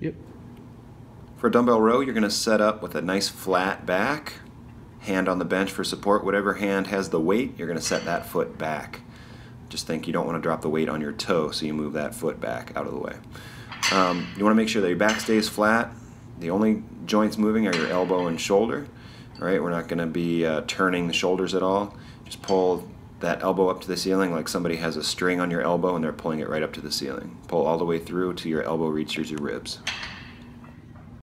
Yep. For a dumbbell row, you're going to set up with a nice flat back, hand on the bench for support. Whatever hand has the weight, you're going to set that foot back. Just think you don't want to drop the weight on your toe, so you move that foot back out of the way. Um, you want to make sure that your back stays flat. The only joints moving are your elbow and shoulder. All right, we're not going to be uh, turning the shoulders at all. Just pull that elbow up to the ceiling like somebody has a string on your elbow and they're pulling it right up to the ceiling. Pull all the way through till your elbow reaches your ribs.